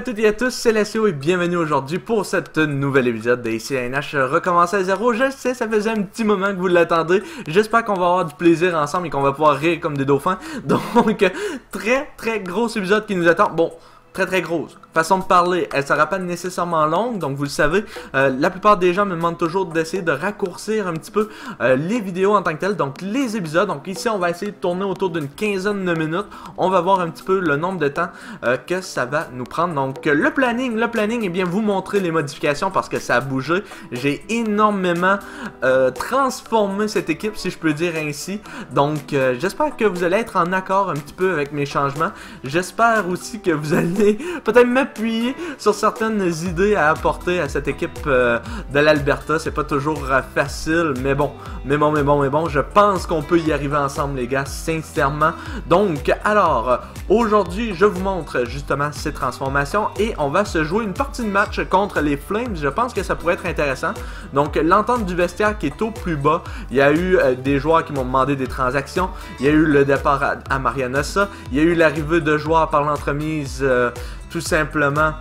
à toutes et à tous, c'est Lassio et bienvenue aujourd'hui pour cette nouvelle épisode d'ACNH Recommencer à zéro. Je sais, ça faisait un petit moment que vous l'attendez. J'espère qu'on va avoir du plaisir ensemble et qu'on va pouvoir rire comme des dauphins. Donc, très très gros épisode qui nous attend. Bon, très très grosse. Façon de parler, elle sera pas nécessairement longue, donc vous le savez, euh, la plupart des gens me demandent toujours d'essayer de raccourcir un petit peu euh, les vidéos en tant que telles, donc les épisodes. Donc ici, on va essayer de tourner autour d'une quinzaine de minutes. On va voir un petit peu le nombre de temps euh, que ça va nous prendre. Donc le planning, le planning, et eh bien vous montrer les modifications parce que ça a bougé. J'ai énormément transformé cette équipe, si je peux dire ainsi. Donc j'espère que vous allez être en accord un petit peu avec mes changements. J'espère aussi que vous allez peut-être m'appuyer sur certaines idées à apporter à cette équipe euh, de l'Alberta. C'est pas toujours euh, facile, mais bon, mais bon, mais bon, mais bon, je pense qu'on peut y arriver ensemble, les gars, sincèrement. Donc, alors, aujourd'hui, je vous montre justement ces transformations et on va se jouer une partie de match contre les Flames. Je pense que ça pourrait être intéressant. Donc, l'entente du vestiaire qui est au plus bas. Il y a eu euh, des joueurs qui m'ont demandé des transactions. Il y a eu le départ à, à Marianossa. Il y a eu l'arrivée de joueurs par l'entremise tout simplement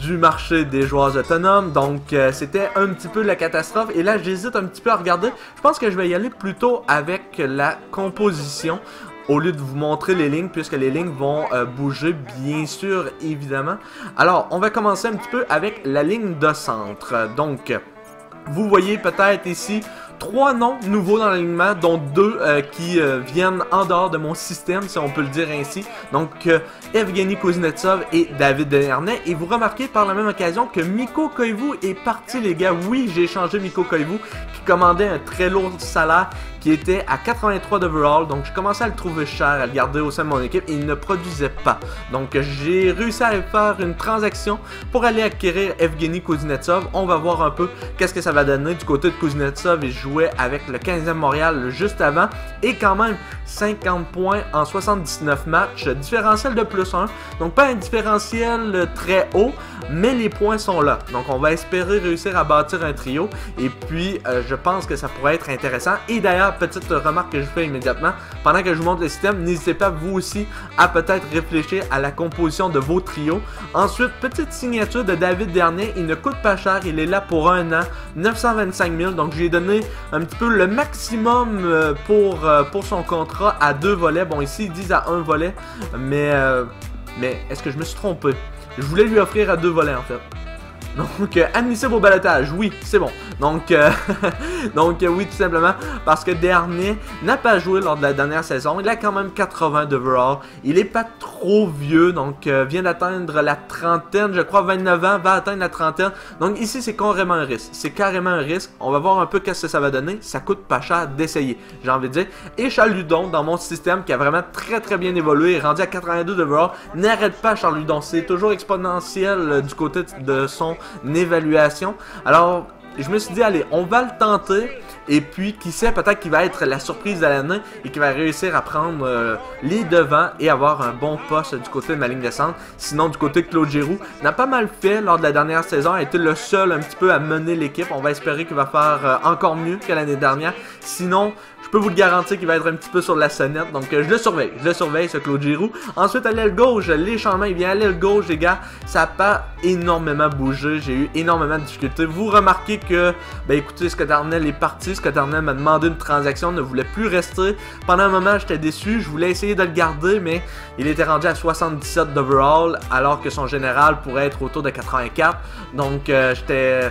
du marché des joueurs autonomes. Donc, euh, c'était un petit peu la catastrophe. Et là, j'hésite un petit peu à regarder. Je pense que je vais y aller plutôt avec la composition au lieu de vous montrer les lignes, puisque les lignes vont euh, bouger, bien sûr, évidemment. Alors, on va commencer un petit peu avec la ligne de centre. Donc, vous voyez peut-être ici trois noms nouveaux dans l'alignement, dont deux euh, qui euh, viennent en dehors de mon système, si on peut le dire ainsi. Donc, euh, Evgeny Kuznetsov et David Dernay. Et vous remarquez par la même occasion que Miko Koivu est parti, les gars. Oui, j'ai changé Miko Koivu, qui commandait un très lourd salaire qui était à 83 d'overall. Donc, je commençais à le trouver cher, à le garder au sein de mon équipe et il ne produisait pas. Donc, j'ai réussi à faire une transaction pour aller acquérir Evgeny Kuznetsov. On va voir un peu qu'est-ce que ça va donner du côté de Kuznetsov. Il jouait avec le 15e Montréal juste avant et quand même 50 points en 79 matchs, différentiel de plus 1. Donc, pas un différentiel très haut, mais les points sont là. Donc, on va espérer réussir à bâtir un trio et puis euh, je pense que ça pourrait être intéressant. Et d'ailleurs, petite remarque que je fais immédiatement. Pendant que je vous montre le système, n'hésitez pas vous aussi à peut-être réfléchir à la composition de vos trios. Ensuite, petite signature de David Dernier. Il ne coûte pas cher. Il est là pour un an. 925 000. Donc, j'ai donné un petit peu le maximum euh, pour, euh, pour son contrat à deux volets. Bon, ici, ils disent à un volet. Mais, euh, mais est-ce que je me suis trompé? Je voulais lui offrir à deux volets, en fait. Donc, euh, admissible au balotage, oui, c'est bon. Donc, euh, donc euh, oui, tout simplement, parce que Dernier n'a pas joué lors de la dernière saison. Il a quand même 80 d'overall. Il est pas trop vieux, donc vient d'atteindre la trentaine, je crois 29 ans, va atteindre la trentaine. Donc ici, c'est carrément un risque. C'est carrément un risque. On va voir un peu qu'est-ce que ça va donner. Ça coûte pas cher d'essayer, j'ai envie de dire. Et Charludon, dans mon système, qui a vraiment très très bien évolué, est rendu à 82 d'overall. N'arrête pas Charludon. C'est toujours exponentiel du côté de son évaluation. Alors, je me suis dit, allez, on va le tenter. Et puis, qui sait, peut-être qu'il va être la surprise de l'année et qu'il va réussir à prendre euh, les devants et avoir un bon poste du côté de ma ligne de centre. Sinon, du côté de Claude Giroux, n'a pas mal fait lors de la dernière saison, a été le seul un petit peu à mener l'équipe. On va espérer qu'il va faire euh, encore mieux que l'année dernière. Sinon, je peux vous le garantir qu'il va être un petit peu sur la sonnette. Donc, euh, je le surveille. Je le surveille, ce Claude Giroux. Ensuite, à l'aile gauche, les changements, il vient à l'aile gauche, les gars. Ça n'a pas énormément bougé. J'ai eu énormément de difficultés. Vous remarquez que, ben écoutez, Scott Arnell est parti. Scott Arnell m'a demandé une transaction, ne voulait plus rester. Pendant un moment, j'étais déçu. Je voulais essayer de le garder, mais il était rendu à 77 d'overall, alors que son général pourrait être autour de 84. Donc, euh, j'étais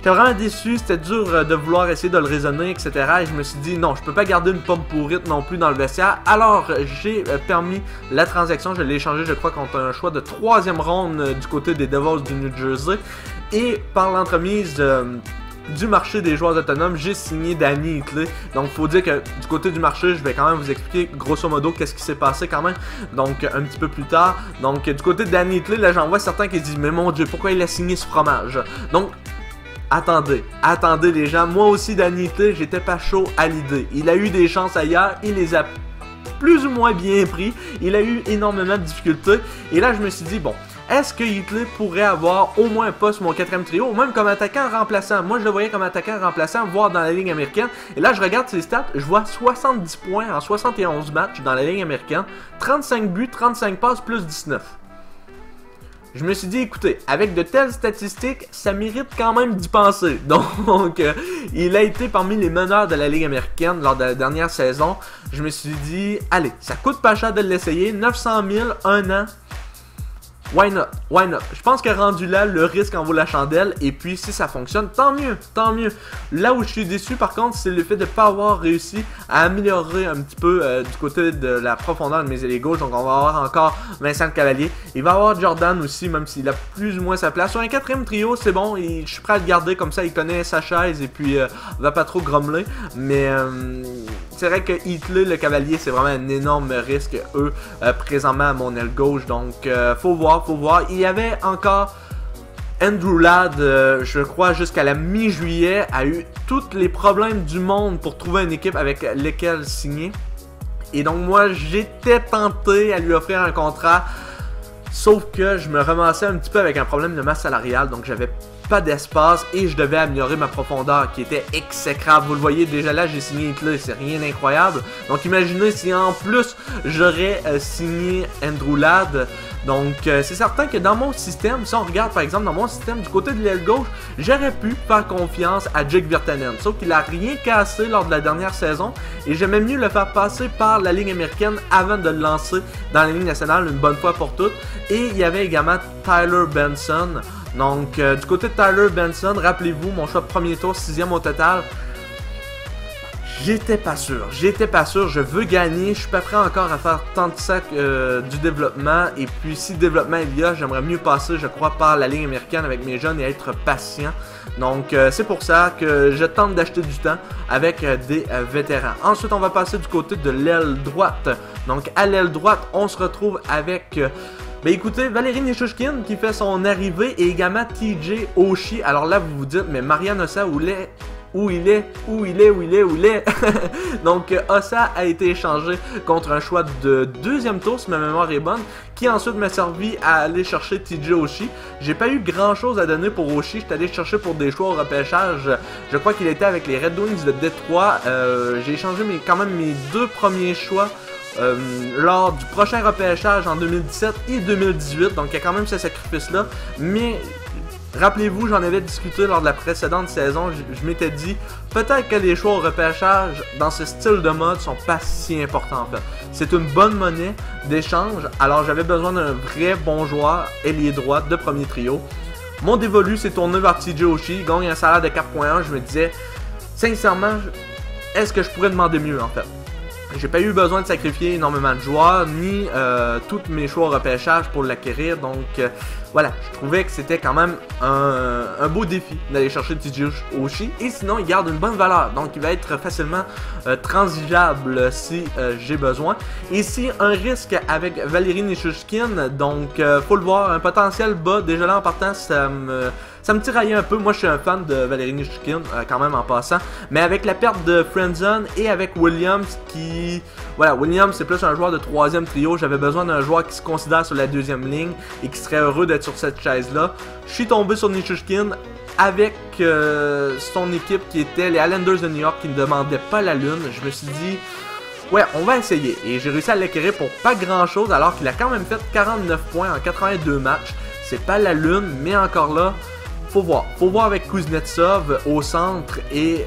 J'étais vraiment déçu, c'était dur euh, de vouloir essayer de le raisonner, etc. Et je me suis dit, non, je peux pas garder une pomme pourrite non plus dans le vestiaire. Alors, j'ai euh, permis la transaction, je l'ai échangé, je crois, contre un choix de troisième ronde euh, du côté des Devils du New Jersey. Et par l'entremise du marché des joueurs autonomes, j'ai signé Danny Hitley. Donc, faut dire que du côté du marché, je vais quand même vous expliquer grosso modo qu'est-ce qui s'est passé quand même. Donc, un petit peu plus tard. Donc, du côté de Danny Hitley, là, j'en vois certains qui disent, mais mon dieu, pourquoi il a signé ce fromage? Donc, attendez, attendez les gens. Moi aussi, Danny j'étais pas chaud à l'idée. Il a eu des chances ailleurs, il les a plus ou moins bien pris. Il a eu énormément de difficultés. Et là, je me suis dit, bon, est-ce que Hitler pourrait avoir au moins un poste mon quatrième trio, même comme attaquant remplaçant? Moi, je le voyais comme attaquant remplaçant, voire dans la ligne américaine. Et là, je regarde ses stats, je vois 70 points en 71 matchs dans la ligne américaine, 35 buts, 35 passes, plus 19. Je me suis dit, écoutez, avec de telles statistiques, ça mérite quand même d'y penser. Donc, euh, il a été parmi les meneurs de la Ligue américaine lors de la dernière saison. Je me suis dit, allez, ça coûte pas cher de l'essayer. 900 000, un an. Why not? Why not? Je pense que rendu là, le risque en vaut la chandelle. Et puis, si ça fonctionne, tant mieux, tant mieux. Là où je suis déçu, par contre, c'est le fait de ne pas avoir réussi à améliorer un petit peu euh, du côté de la profondeur de mes ailiers gauche. Donc, on va avoir encore Vincent Cavalier. Il va avoir Jordan aussi, même s'il a plus ou moins sa place. Sur un quatrième trio, c'est bon. je suis prêt à le garder comme ça. Il connaît sa chaise et puis euh, va pas trop grommeler. Mais euh, c'est vrai que Hitley, le cavalier, c'est vraiment un énorme risque, eux, présentement à mon aile gauche. Donc, faut voir faut voir. Il y avait encore Andrew Ladd, euh, je crois, jusqu'à la mi-juillet, a eu tous les problèmes du monde pour trouver une équipe avec laquelle signer. Et donc moi, j'étais tenté à lui offrir un contrat. Sauf que je me ramassais un petit peu avec un problème de masse salariale, donc j'avais pas d'espace et je devais améliorer ma profondeur qui était exécrable. Vous le voyez déjà là, j'ai signé Hitler, c'est rien d'incroyable. Donc imaginez si en plus j'aurais euh, signé Andrew Ladd. Donc, euh, c'est certain que dans mon système, si on regarde par exemple dans mon système du côté de l'aile gauche, j'aurais pu faire confiance à Jake Virtanen. Sauf qu'il a rien cassé lors de la dernière saison et j'aimais mieux le faire passer par la ligne américaine avant de le lancer dans la ligne nationale une bonne fois pour toutes. Et il y avait également Tyler Benson. Donc, euh, du côté de Tyler Benson, rappelez-vous, mon choix premier tour, sixième au total. J'étais pas sûr. J'étais pas sûr. Je veux gagner. Je suis pas prêt encore à faire tant de ça euh, du développement. Et puis, si développement il y a, j'aimerais mieux passer, je crois, par la ligne américaine avec mes jeunes et être patient. Donc, euh, c'est pour ça que je tente d'acheter du temps avec des vétérans. Ensuite, on va passer du côté de l'aile droite. Donc, à l'aile droite, on se retrouve avec. Ben écoutez, Valérie Nishushkin qui fait son arrivée et également TJ Oshie. Alors là, vous vous dites, mais Marianne Ossa, où est où il est, où il est, où il est, où il est? Donc Ossa a été échangé contre un choix de deuxième tour, si ma mémoire est bonne, qui ensuite m'a servi à aller chercher TJ Oshie. J'ai pas eu grand chose à donner pour Oshie, j'étais allé chercher pour des choix au repêchage. Je crois qu'il était avec les Red Wings de Détroit. Euh, J'ai échangé mes, quand même mes deux premiers choix. Euh, lors du prochain repêchage en 2017 et 2018. Donc il y a quand même ce sacrifice-là. Mais Rappelez-vous, j'en avais discuté lors de la précédente saison, je, m'étais dit peut-être que les choix au repêchage dans ce style de mode sont pas si importants en fait. C'est une bonne monnaie d'échange, alors j'avais besoin d'un vrai bon joueur, ailier droit de premier trio. Mon dévolu s'est tourné vers TJ Oshie, gagne un salaire de 4.1, je me disais sincèrement, est-ce que je pourrais demander mieux en fait? J'ai pas eu besoin de sacrifier énormément de joueurs, ni euh, tous mes choix au repêchage pour l'acquérir. Donc euh, voilà, je trouvais que c'était quand même un, beau défi d'aller chercher TJ Oshie. Et sinon, il garde une bonne valeur. Donc il va être facilement euh, transigeable si j'ai besoin. Ici, un risque avec Valérie Nishushkin. Donc faut le voir, un potentiel bas. Déjà là en partant, ça me ça me tiraillait un peu. Moi, je suis un fan de Valérie Nishkin, euh, quand même en passant. Mais avec la perte de Friendzone et avec Williams qui... Voilà, Williams, c'est plus un joueur de troisième trio. J'avais besoin d'un joueur qui se considère sur la deuxième ligne et qui serait heureux d'être sur cette chaise-là. Je suis tombé sur Nishushkin avec euh, son équipe qui était les Islanders de New York qui ne demandaient pas la lune. Je me suis dit... Ouais, on va essayer. Et j'ai réussi à l'acquérir pour pas grand chose alors qu'il a quand même fait 49 points en 82 matchs. C'est pas la lune, mais encore là, faut voir. Faut voir avec Kuznetsov au centre et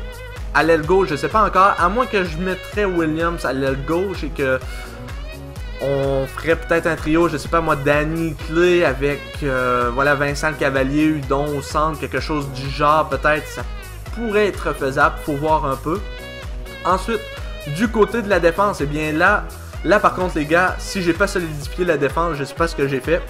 à l'aile gauche, je sais pas encore. À moins que je mettrais Williams à l'aile gauche et que on ferait peut-être un trio, je sais pas moi, Danny Clay avec euh, voilà Vincent le Cavalier, Udon au centre, quelque chose du genre, peut-être ça pourrait être faisable, faut voir un peu. Ensuite, du côté de la défense, et eh bien là, là par contre les gars, si j'ai pas solidifié la défense, je sais pas ce que j'ai fait.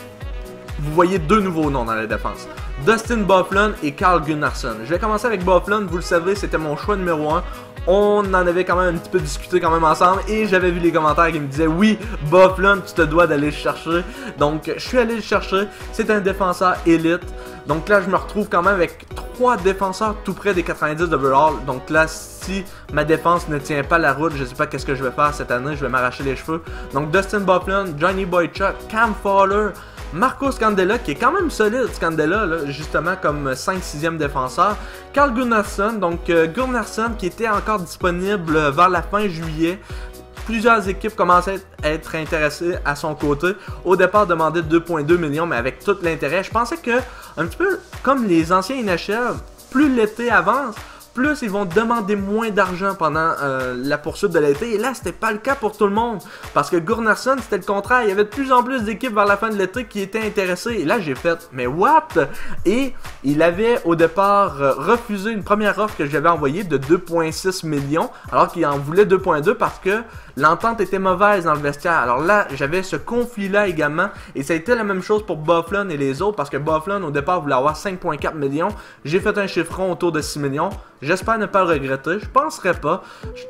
Vous voyez deux nouveaux noms dans la défense. Dustin Bufflin et Carl Gunnarsson. Je vais commencer avec Bufflin, vous le savez, c'était mon choix numéro 1. On en avait quand même un petit peu discuté quand même ensemble et j'avais vu les commentaires qui me disaient oui, Bufflin, tu te dois d'aller le chercher. Donc je suis allé le chercher. C'est un défenseur élite. Donc là, je me retrouve quand même avec trois défenseurs tout près des 90 d'overall. Donc là, si ma défense ne tient pas la route, je sais pas qu'est-ce que je vais faire cette année. Je vais m'arracher les cheveux. Donc Dustin Bufflin, Johnny Boychuk, Cam Fowler, Marco Scandella, qui est quand même solide, Scandella, justement comme 5-6e défenseur. Carl Gunnarsson, donc euh, Gunnarsson qui était encore disponible vers la fin juillet. plusieurs équipes commençaient à être intéressées à son côté. Au départ, demandait 2,2 millions, mais avec tout l'intérêt, je pensais que, un petit peu comme les anciens NHL, plus l'été avance, plus ils vont demander moins d'argent pendant euh, la poursuite de l'été. Et là, c'était pas le cas pour tout le monde. Parce que Gurnason, c'était le contraire. Il y avait de plus en plus d'équipes vers la fin de l'été qui étaient intéressées. Et là, j'ai fait, mais what? Et il avait au départ euh, refusé une première offre que j'avais envoyée de 2,6 millions. Alors qu'il en voulait 2,2 parce que l'entente était mauvaise dans le vestiaire. Alors là, j'avais ce conflit-là également. Et ça a été la même chose pour Bufflin et les autres. Parce que Bufflin, au départ, voulait avoir 5,4 millions. J'ai fait un chiffron autour de 6 millions. J'espère ne pas le regretter. Je penserais pas.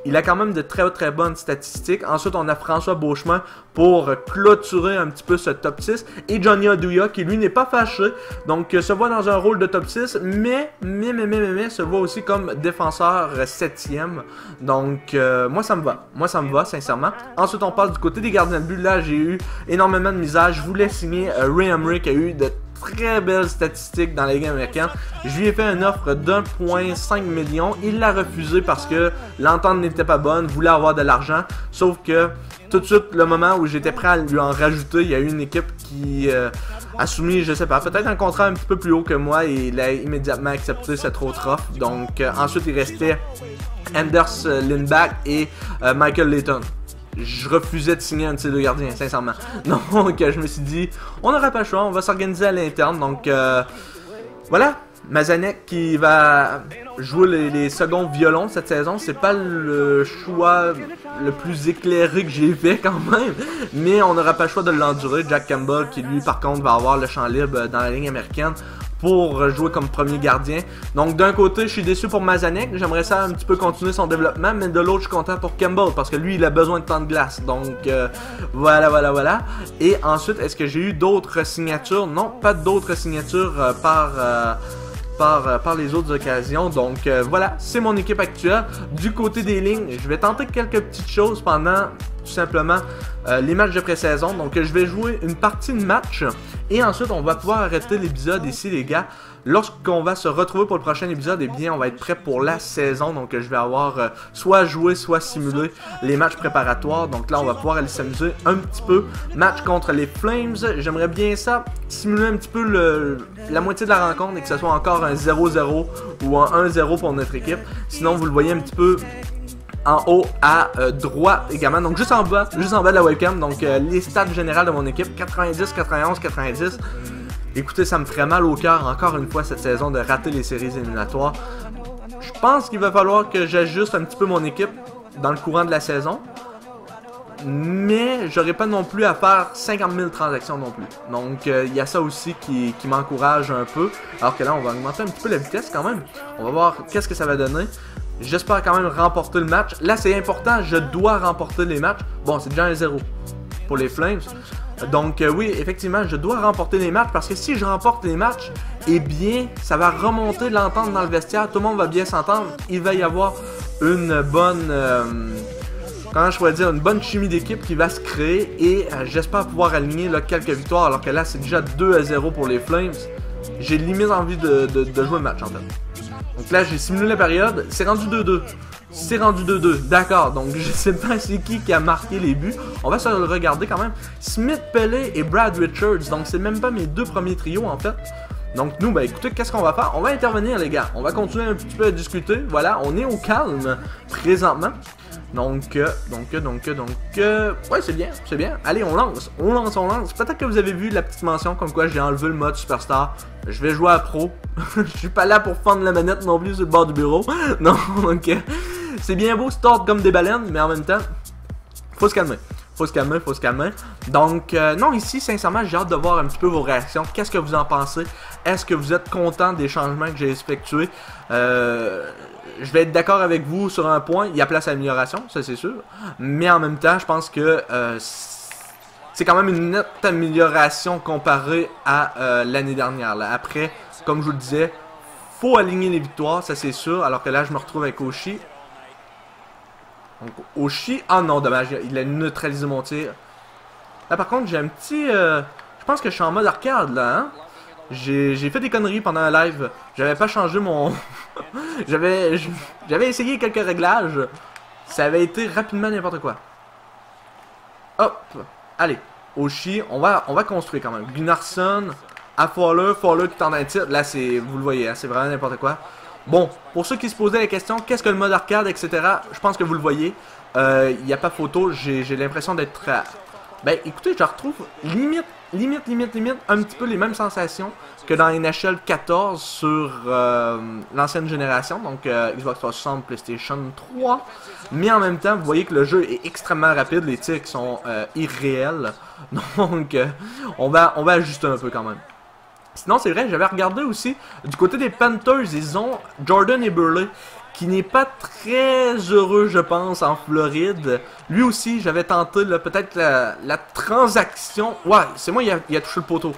Il a quand même de très très bonnes statistiques. Ensuite, on a François Beauchemin pour clôturer un petit peu ce top 6. Et Johnny Aduya qui lui n'est pas fâché. Donc se voit dans un rôle de top 6. Mais, mais, mais, mais, mais, mais se voit aussi comme défenseur 7ème. Donc euh, moi ça me va. Moi ça me va sincèrement. Ensuite on passe du côté des gardiens de but. Là j'ai eu énormément de misère. Je voulais signer euh, Ray Emery qui a eu de très belles statistiques dans la Ligue américaine. Je lui ai fait une offre d'1.5 million. Il l'a refusé parce que l'entente n'était pas bonne, voulait avoir de l'argent. Sauf que tout de suite, le moment où j'étais prêt à lui en rajouter, il y a eu une équipe qui euh, a soumis, je sais pas, peut-être un contrat un petit peu plus haut que moi et il a immédiatement accepté cette autre offre. Donc euh, ensuite, il restait Anders Lindback et euh, Michael Layton je refusais de signer un de ces deux gardiens, sincèrement. Donc, je me suis dit, on n'aura pas le choix, on va s'organiser à l'interne. Donc, euh, voilà. Mazanek qui va jouer les, seconds violons cette saison, c'est pas le choix le plus éclairé que j'ai fait quand même, mais on n'aura pas le choix de l'endurer. Jack Campbell qui lui par contre va avoir le champ libre dans la ligne américaine pour jouer comme premier gardien. Donc d'un côté, je suis déçu pour Mazanek, j'aimerais ça un petit peu continuer son développement, mais de l'autre, je suis content pour Campbell parce que lui, il a besoin de temps de glace. Donc euh, voilà, voilà, voilà. Et ensuite, est-ce que j'ai eu d'autres signatures? Non, pas d'autres signatures euh, par euh, par, par, les autres occasions. Donc voilà, c'est mon équipe actuelle. Du côté des lignes, je vais tenter quelques petites choses pendant tout simplement euh, les matchs de pré-saison. Donc je vais jouer une partie de match et ensuite on va pouvoir arrêter l'épisode ici les gars. Lorsqu'on va se retrouver pour le prochain épisode, eh bien on va être prêt pour la saison. Donc je vais avoir euh, soit joué, soit simulé les matchs préparatoires. Donc là on va pouvoir aller s'amuser un petit peu. Match contre les Flames, j'aimerais bien ça, simuler un petit peu la moitié de la rencontre et que ce soit encore un 0-0 ou un 1-0 pour notre équipe. Sinon vous le voyez un petit peu en haut à euh, droite également. Donc juste en bas, juste en bas de la webcam. Donc euh, les stats générales de mon équipe 90, 91, 90. Écoutez, ça me ferait mal au cœur encore une fois cette saison de rater les séries éliminatoires. Je pense qu'il va falloir que j'ajuste un petit peu mon équipe dans le courant de la saison. Mais j'aurais pas non plus à faire 50 000 transactions non plus. Donc euh, il y a ça aussi qui, qui m'encourage un peu. Alors que là, on va augmenter un petit peu la vitesse quand même. On va voir qu'est-ce que ça va donner. J'espère quand même remporter le match. Là, c'est important, je dois remporter les matchs. Bon, c'est déjà un 0 pour les Flames. Donc euh, oui, effectivement, je dois remporter les matchs parce que si je remporte les matchs, eh bien, ça va remonter l'entente dans le vestiaire. Tout le monde va bien s'entendre. Il va y avoir une bonne... Euh, comment je dire, une bonne chimie d'équipe qui va se créer et euh, j'espère pouvoir aligner quelques victoires alors que là c'est déjà 2 à 0 pour les Flames. J'ai limite envie de, de jouer le match en fait. Donc là, j'ai simulé la période. C'est rendu 2-2. C'est rendu 2-2. D'accord. Donc je sais pas c'est qui qui a marqué les buts. On va se le regarder quand même. Smith, Pellet et Brad Richards. Donc c'est même pas mes deux premiers trios en fait. Donc nous, bah écoutez, qu'est-ce qu'on va faire? On va intervenir les gars. On va continuer un petit peu à discuter. Voilà, on est au calme présentement. Donc, euh, donc, donc, donc, euh, ouais, c'est bien, c'est bien. Allez, on lance, on lance, on lance. Peut-être que vous avez vu la petite mention comme quoi j'ai enlevé le mode Superstar. Je vais jouer à pro. Je suis pas là pour fendre la manette non plus sur le bord du bureau. non, donc, c'est bien beau, start comme des baleines, mais en même temps, faut se calmer. Faut se calmer, faut se calmer. Donc, euh, non, ici, sincèrement, j'ai hâte de voir un petit peu vos réactions. Qu'est-ce que vous en pensez? Est-ce que vous êtes content des changements que j'ai effectués? Euh, je vais être d'accord avec vous sur un point, il y a place à amélioration, ça c'est sûr. Mais en même temps, je pense que euh, c'est quand même une nette amélioration comparée à euh, l'année dernière. Après, comme je vous le disais, faut aligner les victoires, ça c'est sûr. Alors que là, je me retrouve avec Oshi. Donc, Oshi, ah non, dommage, il a neutralisé mon tir. Là par contre, j'ai un petit... Euh, je pense que je suis en mode arcade là, hein? J'ai fait des conneries pendant un live. J'avais pas changé mon... j'avais j'avais essayé quelques réglages. Ça avait été rapidement n'importe quoi. Hop. Allez. Oshi, on va, on va construire quand même. Gunnarsson, à Fowler, Fowler qui tente un titre. Là, c'est, vous le voyez, hein, c'est vraiment n'importe quoi. Bon, pour ceux qui se posaient la question, qu'est-ce que le mode arcade, etc., je pense que vous le voyez. Il euh, n'y a pas photo, j'ai l'impression d'être... Ben, écoutez, je retrouve limite, limite, limite, limite, un petit peu les mêmes sensations que dans NHL 14 sur euh, l'ancienne génération, donc euh, Xbox 360, PlayStation 3. Mais en même temps, vous voyez que le jeu est extrêmement rapide, les tirs sont irréels. Donc, on, va, on va ajuster un peu quand même. Sinon, c'est vrai, j'avais regardé aussi, du côté des Panthers, ils ont Jordan et Burley, qui n'est pas très heureux, je pense, en Floride. Lui aussi, j'avais tenté peut-être la, transaction. Ouais, c'est moi, il a, touché le poteau.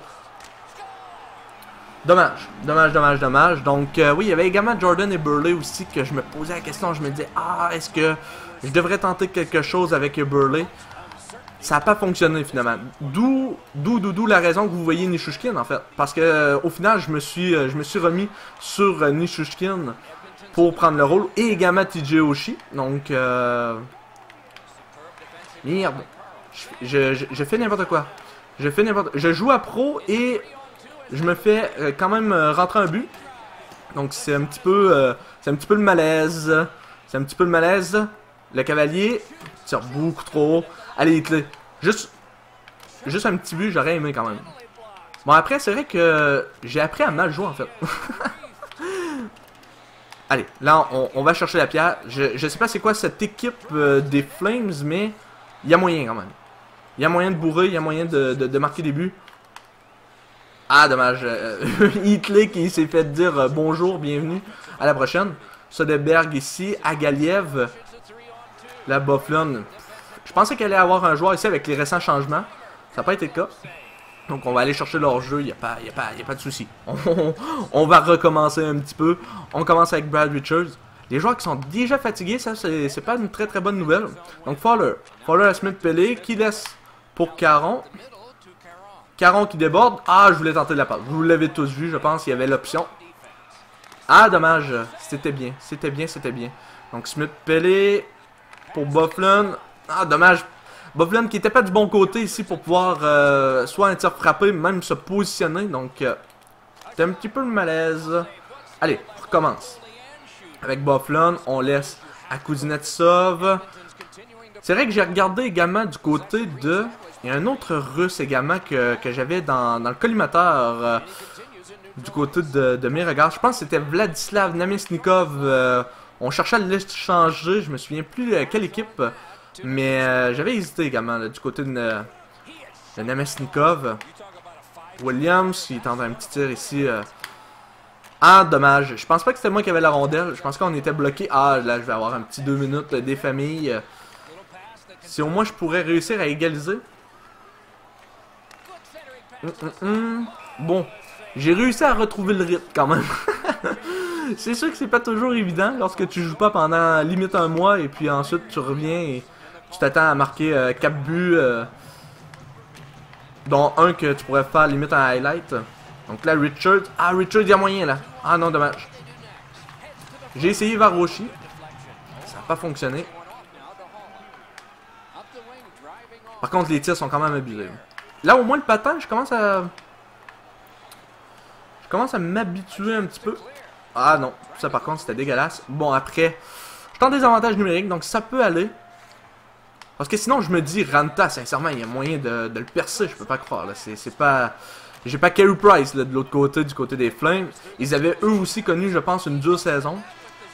Dommage, dommage, dommage, dommage. Donc, euh, oui, il y avait également Jordan et Burley aussi que je me posais la question. Je me disais, ah, est-ce que je devrais tenter quelque chose avec Burley? Ça n'a pas fonctionné finalement. D'où, d'où, d'où, la raison que vous voyez Nishushkin en fait. Parce que euh, au final, je me suis, euh, je me suis remis sur Nishushkin pour prendre le rôle et également TJ Oshi. Donc, euh... merde, je, je, fais n'importe quoi. Je fais n'importe, je joue à pro et je me fais quand même rentrer un but. Donc c'est un petit peu, c'est un petit peu le malaise. C'est un petit peu le malaise. Le cavalier tire beaucoup trop haut. Allez. Juste, juste un petit but, j'aurais aimé quand même. Bon, après, c'est vrai que j'ai appris à mal jouer, en fait. Allez, là, on, va chercher la pierre. Je, je sais pas c'est quoi cette équipe euh, des Flames, mais il y a moyen quand même. Il y a moyen de bourrer, il y a moyen de, marquer des buts. Ah, dommage. Euh, Hitler qui s'est fait dire euh, bonjour, bienvenue, à la prochaine. Soderberg ici, Agaliev. La Bufflon, je pensais qu'elle allait avoir un joueur ici avec les récents changements. Ça n'a pas été le cas. Donc on va aller chercher leur jeu, il a, pas, y a, pas, y a pas de souci. On, va recommencer un petit peu. On commence avec Brad Richards. Les joueurs qui sont déjà fatigués, ça c'est pas une très très bonne nouvelle. Donc Fowler. Fowler à Smith Pelé qui laisse pour Caron? Caron qui déborde. Ah, je voulais tenter de la passe. Vous l'avez tous vu, je pense, il y avait l'option. Ah, dommage. C'était bien, c'était bien, c'était bien. Donc Smith Pelé pour Bufflin. Ah, dommage. Bufflin qui était pas du bon côté ici pour pouvoir euh, soit un tir frappé, même se positionner. Donc, euh, c'était un petit peu le malaise. Allez, on recommence. Avec Bufflin, on laisse à Kuznetsov. C'est vrai que j'ai regardé également du côté de... Il y a un autre russe également que, que j'avais dans, dans, le collimateur euh, du côté de, de, mes regards. Je pense que c'était Vladislav Namesnikov. Euh, on cherchait à l'échanger, je me souviens plus quelle équipe. Mais euh, j'avais hésité également du côté de, de Nemesnikov. Williams, il tente un petit tir ici. Ah, dommage. Je pense pas que c'était moi qui avait la rondelle. Je pense qu'on était bloqué. Ah, là, je vais avoir un petit deux minutes des familles. Si au moins je pourrais réussir à égaliser. Hum, hum, hum. Bon, j'ai réussi à retrouver le rythme quand même. c'est sûr que c'est pas toujours évident lorsque tu joues pas pendant limite un mois et puis ensuite tu reviens et tu t'attends à marquer 4 euh, buts, euh, dont un que tu pourrais faire limite en highlight. Donc là, Richard. Ah, Richard, il y a moyen là. Ah non, dommage. J'ai essayé Varoshi. Ça n'a pas fonctionné. Par contre, les tirs sont quand même abusés. Là, au moins, le patin, je commence à... Je commence à m'habituer un petit peu. Ah non, ça par contre, c'était dégueulasse. Bon, après, je tente des avantages numériques, donc ça peut aller. Parce que sinon, je me dis, Ranta, sincèrement, il y a moyen de, le percer, je peux pas croire. C'est pas... J'ai pas Carey Price là, de l'autre côté, du côté des Flames. Ils avaient eux aussi connu, je pense, une dure saison.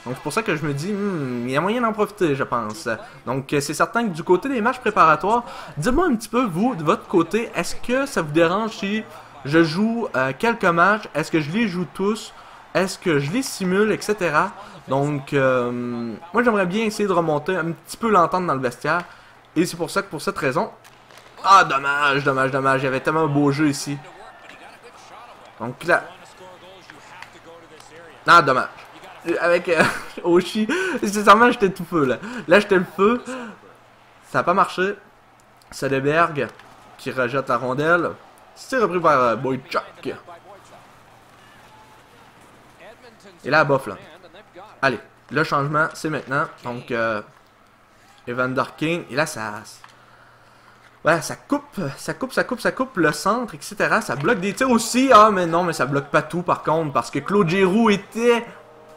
Donc c'est pour ça que je me dis, hmm, il y a moyen d'en profiter, je pense. Donc c'est certain que du côté des matchs préparatoires, dites-moi un petit peu, vous, de votre côté, est-ce que ça vous dérange si je joue euh, quelques matchs? Est-ce que je les joue tous? Est-ce que je les simule, etc. Donc, euh, moi j'aimerais bien essayer de remonter un petit peu l'entente dans le vestiaire. Et c'est pour ça que pour cette raison... Ah, dommage, dommage, dommage. Il y avait tellement un beau jeu ici. Donc là... Ah, dommage. Avec euh, Oshi, sincèrement, j'étais tout feu, là. Là, j'étais le feu. Ça n'a pas marché. Soderberg, qui rejette la rondelle. C'est repris par euh, Boychuk. Et là, bof, là. Allez, le changement, c'est maintenant. Donc, euh, Evander King. Et là, ça... Ouais, ça coupe, ça coupe, ça coupe, ça coupe le centre, etc. Ça bloque des tirs aussi. Ah, mais non, mais ça bloque pas tout par contre, parce que Claude Giroux était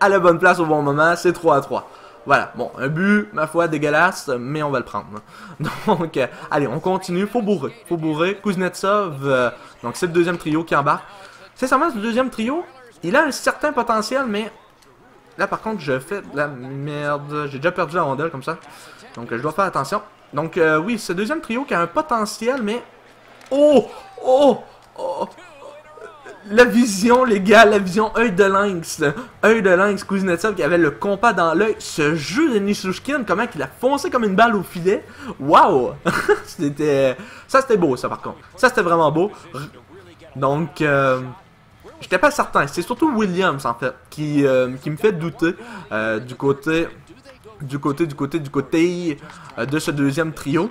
à la bonne place au bon moment. C'est 3 à 3. Voilà, bon, un but, ma foi, dégueulasse, mais on va le prendre. Donc, euh, allez, on continue. Faut bourrer. Faut bourrer. Kuznetsov, euh, donc c'est le deuxième trio qui embarque. C'est seulement ce deuxième trio, il a un certain potentiel, mais là, par contre, je fais la merde. J'ai déjà perdu la rondelle comme ça. Donc, je dois faire attention. Donc, euh, oui, ce deuxième trio qui a un potentiel, mais... Oh! Oh! Oh! La vision, les gars, la vision œil de lynx. œil de lynx, Kuznetsov qui avait le compas dans l'œil. Ce jeu de Nishushkin, comment il a foncé comme une balle au filet. Waouh! c'était... Ça, c'était beau, ça, par contre. Ça, c'était vraiment beau. Donc, euh, j'étais pas certain. C'est surtout Williams, en fait, qui, euh, me fait douter euh, du côté... Du côté, du côté, du côté de ce deuxième trio.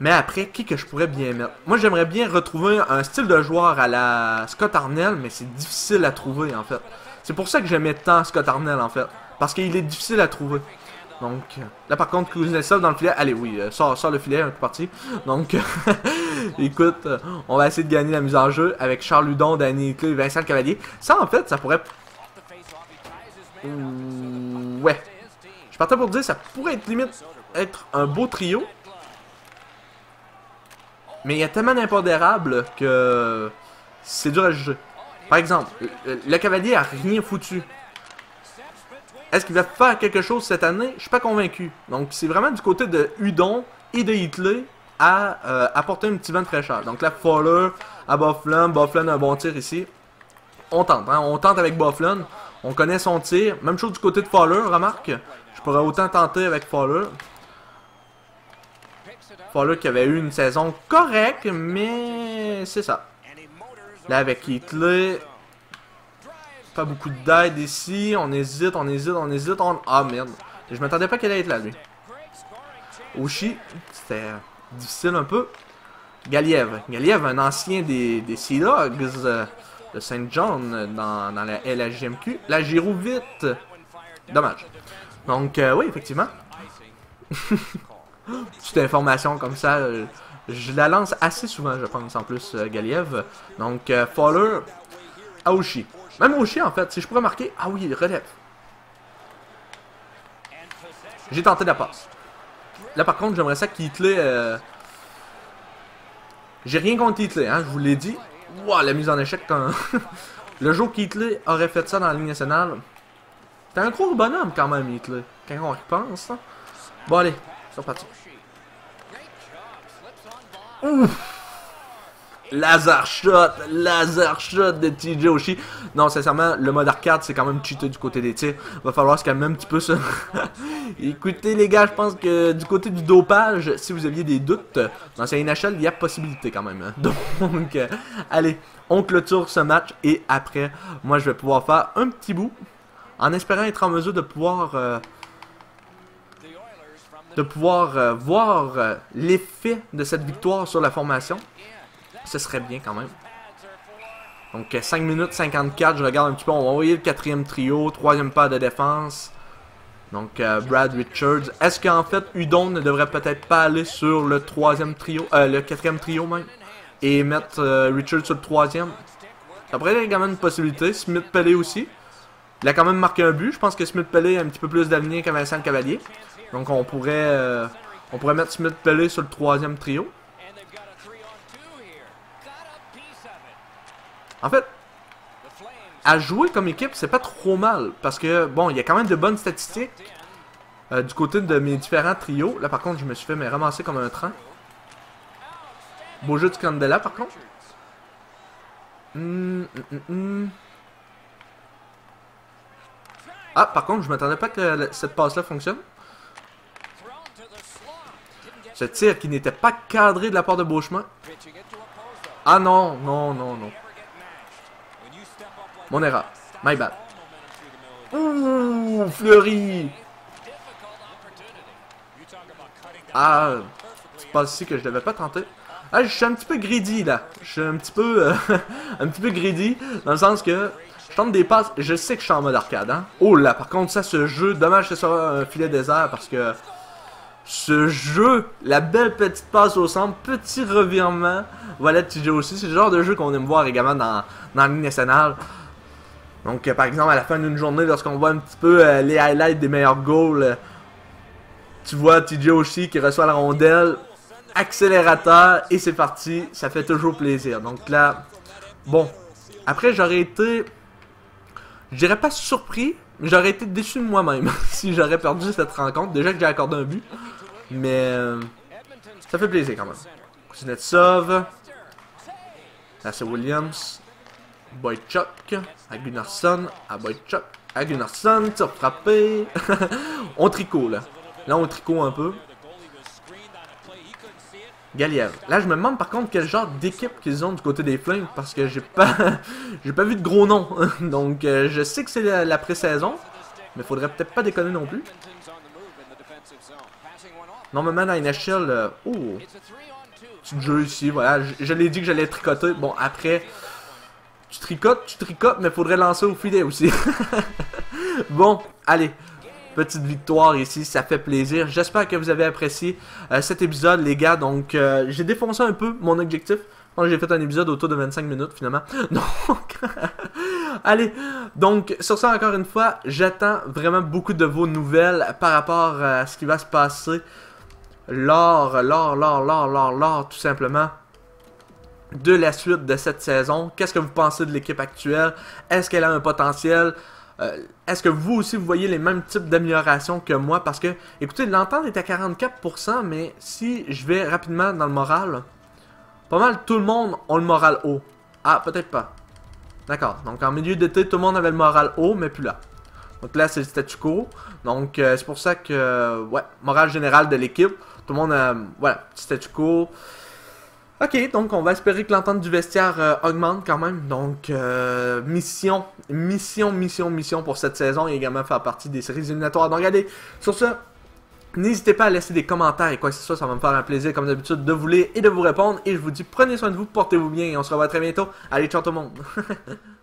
Mais après, qui que je pourrais bien mettre? Moi, j'aimerais bien retrouver un style de joueur à la Scott Arnell, mais c'est difficile à trouver, en fait. C'est pour ça que j'aimais tant Scott Arnell, en fait. Parce qu'il est difficile à trouver. Donc, là, par contre, Kuznetsov dans le filet. Allez, oui, euh, sort, le filet, un coup parti. Donc, écoute, on va essayer de gagner la mise en jeu avec Charles Ludon, Danny Clay, Vincent Cavalier. Ça, en fait, ça pourrait... Ouais. Je partais pour dire, ça pourrait être limite être un beau trio. Mais il y a tellement d'impondérables que c'est dur à juger. Par exemple, le cavalier a rien foutu. Est-ce qu'il va faire quelque chose cette année? Je suis pas convaincu. Donc c'est vraiment du côté de Udon et de Hitler à euh, apporter un petit vent de fraîcheur. Donc là, Fowler à Bufflin. Bufflin a un bon tir ici. On tente, hein? On tente avec Bufflin. On connaît son tir. Même chose du côté de Fowler, remarque. Je pourrais autant tenter avec Fowler. Fowler qui avait eu une saison correcte, mais c'est ça. Là, avec Hitler, pas beaucoup d'aide ici. On hésite, on hésite, on hésite. On... Ah, merde. Je m'attendais pas qu'elle allait être là, lui. Oshi, c'était difficile un peu. Galiev. Galiev, un ancien des, des Sea Dogs euh, de Saint John dans, dans la LHGMQ. La Giroud vite. Dommage. Donc, euh, oui, effectivement. Petite information comme ça, euh, je la lance assez souvent, je pense, en plus, Galiev. Donc, Fowler, Aoshi. Même Aoshi, en fait, si je pourrais marquer... Ah oui, relève. J'ai tenté la passe. Là, par contre, j'aimerais ça qu'Hitler... Euh... J'ai rien contre Hitler, hein, je vous l'ai dit. Wow, la mise en échec quand... Le jour qu'Hitler aurait fait ça dans la ligne nationale... T'es un gros bonhomme, quand même, Hitler. Quand on y pense. Bon, allez, c'est reparti. Ouf! Laser shot, laser shot de TJ Oshie. Non, sincèrement, le mode arcade, c'est quand même cheaté du côté des tirs. Va falloir se calmer un petit peu ça. Écoutez les gars, je pense que du côté du dopage, si vous aviez des doutes, dans ces NHL, il y a possibilité quand même. Donc, euh, allez, on clôture ce match et après, moi je vais pouvoir faire un petit bout en espérant être en mesure de pouvoir... Euh, de pouvoir euh, voir l'effet de cette victoire sur la formation. Ce serait bien quand même. Donc 5 minutes 54, je regarde un petit peu, on va envoyer le quatrième trio, troisième pas de défense. Donc euh, Brad Richards. Est-ce qu'en fait Udon ne devrait peut-être pas aller sur le troisième trio, euh, le quatrième trio même, et mettre Richards sur le troisième? Ça pourrait être quand même une possibilité. Smith Pelé aussi. Il a quand même marqué un but. Je pense que Smith Pelé a un petit peu plus d'avenir que Vincent Cavalier. Donc on pourrait euh, on pourrait mettre Smith Pelé sur le troisième trio. En fait, à jouer comme équipe, c'est pas trop mal. Parce que, bon, il y a quand même de bonnes statistiques euh, du côté de mes différents trios. Là, par contre, je me suis fait ramasser comme un train. Beau jeu du Candela, par contre. Hum, hum, hum, ah, par contre, je m'attendais pas que cette passe-là fonctionne. Ce tir qui n'était pas cadré de la part de Beauchemin. Ah non, non, non, non. Mon erreur. My bad. Ouh, Fleury. Ah, c'est pas ici que je devais pas tenter. Ah, je suis un petit peu greedy là. Je suis un petit peu, euh, un petit peu greedy dans le sens que je tente des passes. Je sais que je suis en mode arcade. Hein. Oh là, par contre, ça, ce jeu, dommage que ce soit un filet désert parce que ce jeu, la belle petite passe au centre, petit revirement. Voilà TJ aussi, c'est le genre de jeu qu'on aime voir également dans, dans la Ligue nationale. Donc, euh, par exemple, à la fin d'une journée, lorsqu'on voit un petit peu euh, les highlights des meilleurs goals, euh, tu vois TJ aussi qui reçoit la rondelle, accélérateur, et c'est parti. Ça fait toujours plaisir. Donc là, bon. Après, j'aurais été, je dirais pas surpris, mais j'aurais été déçu de moi-même si j'aurais perdu cette rencontre. Déjà que j'ai accordé un but. Mais ça fait plaisir quand même. Kuznetsov. Là, c'est Williams. Boychuk, à Gunnarsson, à Boychuk, à Gunnarsson, tir frappé. on tricot là. Là on tricot un peu. Galiev. Là je me demande par contre quel genre d'équipe qu'ils ont du côté des Flames parce que j'ai pas j'ai pas vu de gros noms. Donc euh, je sais que c'est la, pré-saison, mais faudrait peut-être pas déconner non plus. Normalement dans NHL, euh, oh, petit jeu ici, voilà, je l'ai dit que j'allais tricoter. Bon après, tu tricotes, tu tricotes, mais faudrait lancer au filet aussi. bon, allez. Petite victoire ici, ça fait plaisir. J'espère que vous avez apprécié euh, cet épisode, les gars. Donc, euh, j'ai défoncé un peu mon objectif. J'ai fait un épisode autour de 25 minutes, finalement. Donc, allez. Donc, sur ça, encore une fois, j'attends vraiment beaucoup de vos nouvelles par rapport à ce qui va se passer lors, lors, lors, lors, lors, lors, tout simplement de la suite de cette saison. Qu'est-ce que vous pensez de l'équipe actuelle? Est-ce qu'elle a un potentiel? Euh, est-ce que vous aussi vous voyez les mêmes types d'améliorations que moi? Parce que, écoutez, l'entente est à 44%, mais si je vais rapidement dans le moral, pas mal tout le monde a le moral haut. Ah, peut-être pas. D'accord. Donc en milieu d'été, tout le monde avait le moral haut, mais plus là. Donc là, c'est le statu quo. Donc euh, c'est pour ça que, ouais, moral général de l'équipe. Tout le monde a, voilà, statu quo. Ok, donc on va espérer que l'entente du vestiaire euh, augmente quand même. Donc, euh, mission, mission, mission, mission pour cette saison et également faire partie des séries éliminatoires. Donc, allez, sur ce, n'hésitez pas à laisser des commentaires et quoi que ce soit, ça va me faire un plaisir comme d'habitude de vous lire et de vous répondre. Et je vous dis, prenez soin de vous, portez-vous bien et on se revoit très bientôt. Allez, ciao tout le monde!